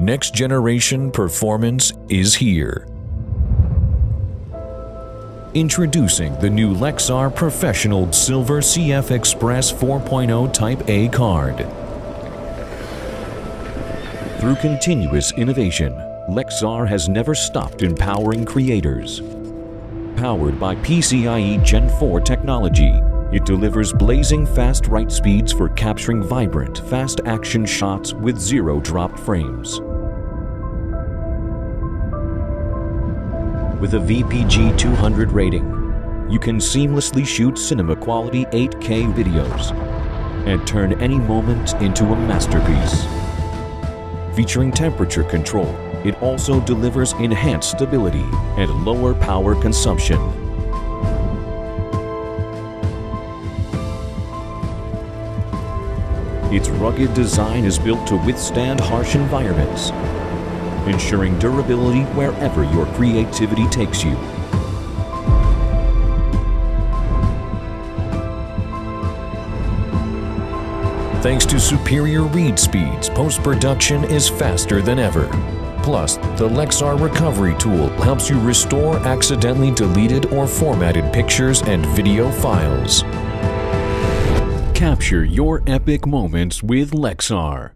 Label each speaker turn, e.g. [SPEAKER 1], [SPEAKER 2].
[SPEAKER 1] Next generation performance is here. Introducing the new Lexar Professional Silver CF Express 4.0 Type A card. Through continuous innovation, Lexar has never stopped empowering creators. Powered by PCIe Gen 4 technology, it delivers blazing fast write speeds for capturing vibrant, fast action shots with zero dropped frames. With a VPG 200 rating, you can seamlessly shoot cinema quality 8K videos and turn any moment into a masterpiece. Featuring temperature control, it also delivers enhanced stability and lower power consumption. Its rugged design is built to withstand harsh environments ensuring durability wherever your creativity takes you. Thanks to superior read speeds, post-production is faster than ever. Plus, the Lexar Recovery Tool helps you restore accidentally deleted or formatted pictures and video files. Capture your epic moments with Lexar.